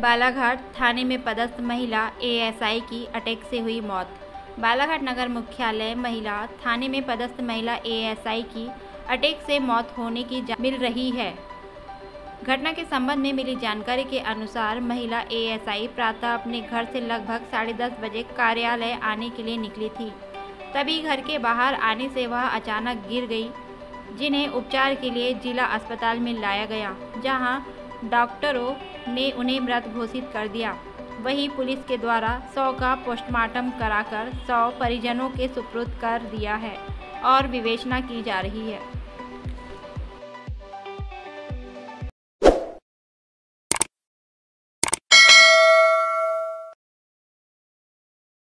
बालाघाट थाने में पदस्थ महिला एएसआई की अटैक से हुई मौत। बालाघाट नगर मुख्यालय महिला थाने में पदस्थ महिला एएसआई की अटैक से मौत होने की मिल रही है। घटना के संबंध में मिली जानकारी के अनुसार महिला एएसआई प्रातः अपने घर से लगभग साढ़े दस बजे कार्यालय आने के लिए निकली थी। तभी घर के बाहर आने से वह अचानक गिर गई, जिन्हें उपचार के लिए जिला अस्पताल में लाया गया, जहाँ डॉक्टरों ने उन्हें मृत घोषित कर दिया। वहीं पुलिस के द्वारा सौ का पोस्टमार्टम कराकर सौ परिजनों के सुपुर्द कर दिया है और विवेचना की जा रही है।